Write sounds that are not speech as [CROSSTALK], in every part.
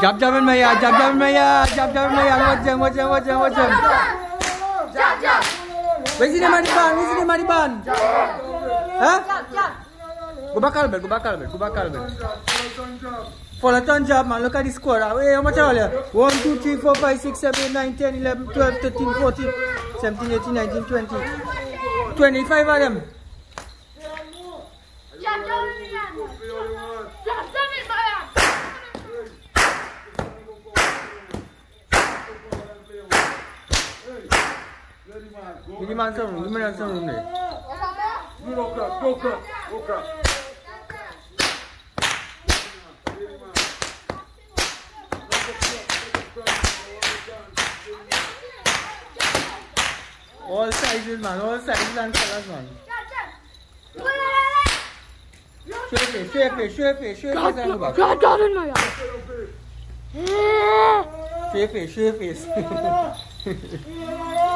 Jab jab in my eye, jab jab in my eye, jab jab in my eye. Watch him, watch him, watch him, watch him. Jab jab. Where's the money ban? Where's the money ban? Huh? Jab jab. Go back, Albert. Go back, Albert. Go back, Albert. For the turn job, man. Look at this score. Hey, how much are there? One, two, three, four, five, six, seven, eight, nine, ten, eleven, twelve, thirteen, fourteen, seventeen, eighteen, nineteen, twenty. Twenty-five of them. 一万三，一万三兄弟。五块，五块，五块。我晒一万，我么一万，一万。学费，学费，学费，学费。快点，快点，快点！学费，学费。[LAUGHS]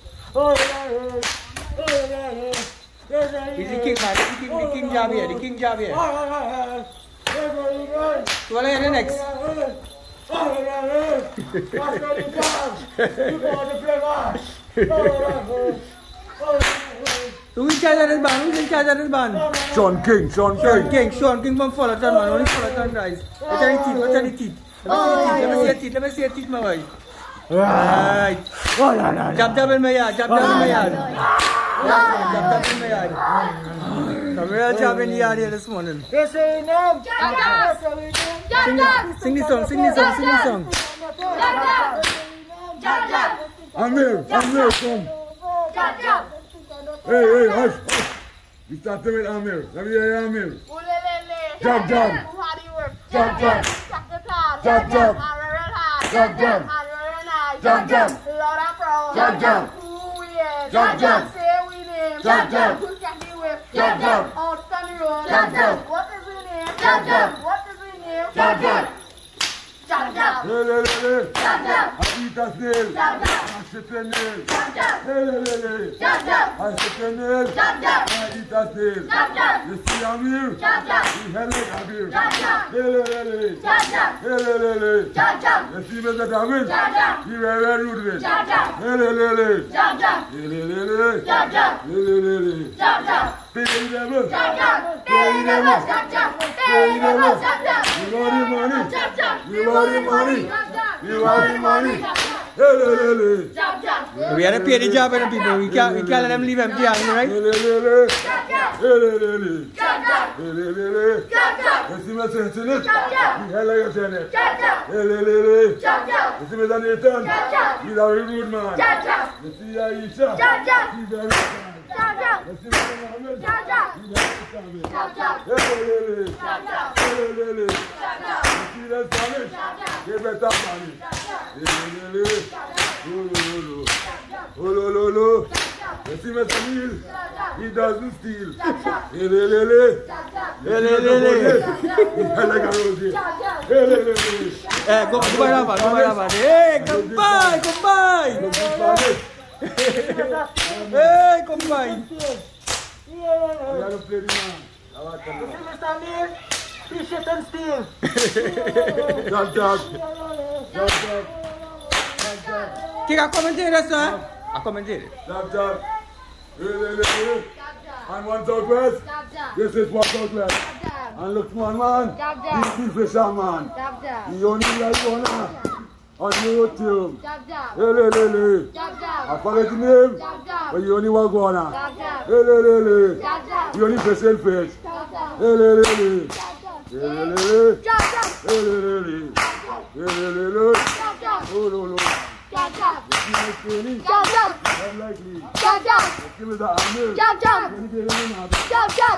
is the king man, this is the king, the king job here, the king job here. So what are you next? [LAUGHS] Who in charge of this band? Who's in charge of this band? Sean King, Sean Sean King. King, Sean King from Fullerton man, only Fullerton guys. What are the teeth? What are the teeth? Let me see your teeth, let me see your teeth, my boy. Jump jump in my yard, jump jump in my yard. Jump jump in my yard. A real job in the yard here this morning. Yes, I know. Jump jump. Sing the song, sing the song, sing the song. Jump jump. Jump jump. I'm here, I'm here, come. Jump jump. Hey, hey, hush, hush. You start doing Amir. Let me hear Amir. Jump jump. Jump jump. Jump jump. Jump jump jump, jump. Lord, I promise. Jump, jump. Who we is. Jump, jump. Say we name. Jump, jump. Who can be with. Jump, jump. On Sunday road. Jump, jump. What is we name? Jump, jump. What is we name? Jump, jump. El el el el. Hadi tasnil. Haşetlenil. El el el el. Haşetlenil. Hadi tasnil. Nesiyamir. İhelek abir. El el el el. El el el el. Nesime de damir. İvever yurdin. El el el el. El el el el. El el el el. Beynemiz. Beynemiz. Beynemiz. Beynemiz. Beynemiz. Beynemiz. We had to pay the job and the people. We can't, we can't let them leave empty handed, right? You see me sensing it? You hear like I'm saying it? You see me Nathan? He's a rude man. You see Aisha? He's a rude man. Eh, go, go, go, go, Ei, compadre! Olha o primo, Olha lá, cara. Você está mesmo? Picha tanto tempo! Já, já! Já, já! Tira a coma direita, só! A coma direita! Já, já! And one southwest. This is one southwest. And look, man, man. This is Fisher, man. You only like one, man. Oniro Team, Lelelele, Afagetinim, Oyoni Wagwana, Lelelele, Oyoni Fesel Fetch, Lelelele, Lelelele, Lelelele, Lelelele, Lololo, Jab jab, jab jab, jab jab, jab jab, jab jab, jab jab,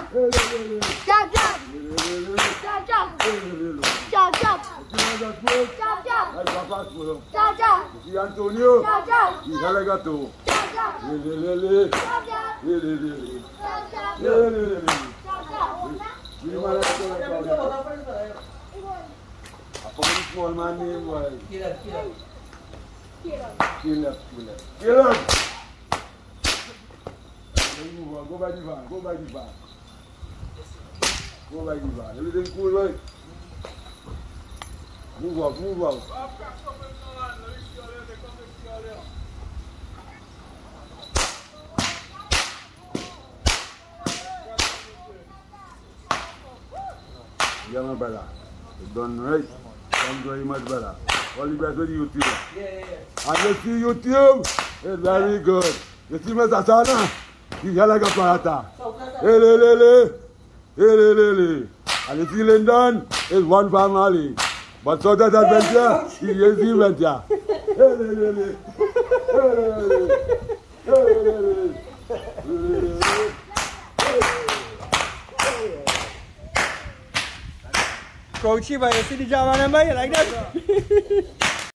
Tchau, tchau. De Antônio. Tchau, tchau. De Relegato. Tchau, tchau. Lê, lê, lê, Tchau, tchau. Lê, lê, lê, lê. Tchau, tchau. Lê, lê, lê, lê. Tchau, tchau. Lê, lê, lê, lê. Apa Go by the go by the. Go by the Move out, move out. Yeah, my brother. You done right. Thank you very much, brother. All the best with YouTube. Yeah, yeah, yeah. And you see YouTube? It's very good. You see Mr. Sana? He's here like a parata. Hey, le, le, le. Hey, le, le, le. And you see Lyndon? It's one family. But so that adventure, he is the le. Coachy, boy, you see the German, boy? You like that?